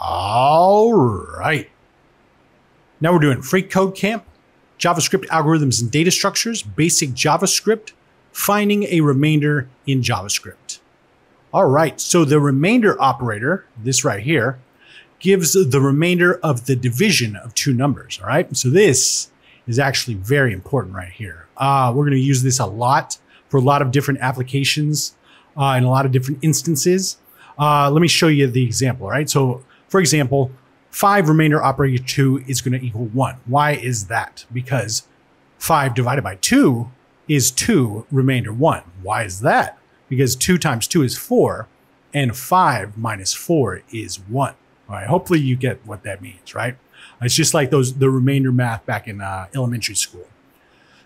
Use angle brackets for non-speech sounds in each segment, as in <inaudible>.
All right. Now we're doing Free Code Camp, JavaScript algorithms and data structures, basic JavaScript, finding a remainder in JavaScript. All right, so the remainder operator, this right here, gives the remainder of the division of two numbers. All right, so this is actually very important right here. Uh, we're going to use this a lot for a lot of different applications uh, in a lot of different instances. Uh, let me show you the example. All right, so for example, 5 remainder operator 2 is going to equal 1. Why is that? Because 5 divided by 2 is 2 remainder 1. Why is that? Because 2 times 2 is 4, and 5 minus 4 is 1. All right, hopefully you get what that means, right? It's just like those the remainder math back in uh, elementary school.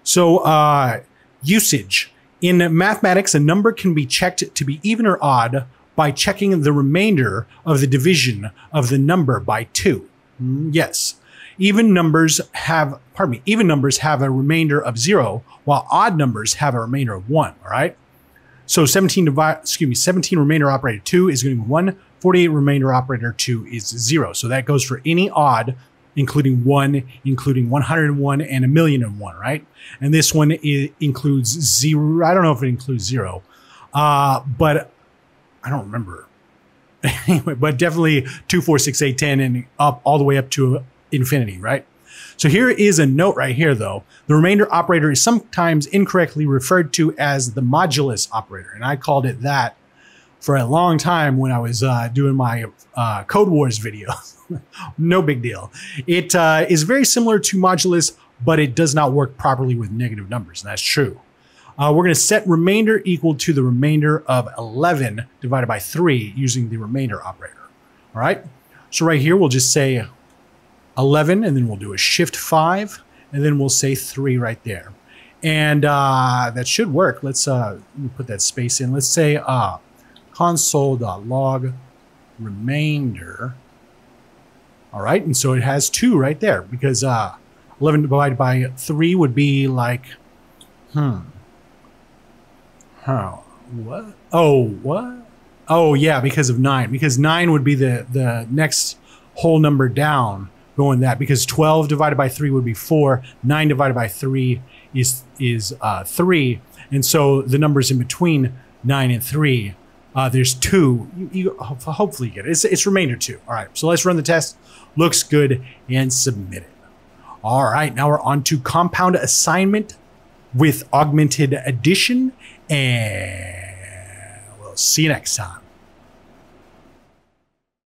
So uh, usage. In mathematics, a number can be checked to be even or odd by checking the remainder of the division of the number by two. Mm, yes. Even numbers have, pardon me, even numbers have a remainder of zero, while odd numbers have a remainder of one. All right. So 17 divide, excuse me, 17 remainder operator two is going to be one. 48 remainder operator two is zero. So that goes for any odd, including one, including 101 and a million and one, right? And this one includes zero. I don't know if it includes zero, uh, but I don't remember. <laughs> anyway, but definitely two, four, six, eight, ten, and up all the way up to infinity, right? So here is a note right here, though. The remainder operator is sometimes incorrectly referred to as the modulus operator, and I called it that for a long time when I was uh, doing my uh, Code Wars video. <laughs> no big deal. It uh, is very similar to modulus, but it does not work properly with negative numbers, and that's true. Uh, we're going to set remainder equal to the remainder of 11 divided by 3 using the remainder operator. All right. So right here, we'll just say 11, and then we'll do a shift 5, and then we'll say 3 right there. And uh, that should work. Let's uh, put that space in. Let's say uh, console.log remainder. All right. And so it has 2 right there because uh, 11 divided by 3 would be like, hmm, Huh. What? Oh, what? Oh, yeah, because of nine. Because nine would be the the next whole number down going that because 12 divided by 3 would be 4 9 divided by 3 is is uh, 3 and so the numbers in between 9 and 3 uh, there's 2 you, you, hopefully you get it. It's, it's remainder 2 all right. So let's run the test. Looks good and submit it. All right. Now we're on to compound assignment with augmented addition and we'll see you next time.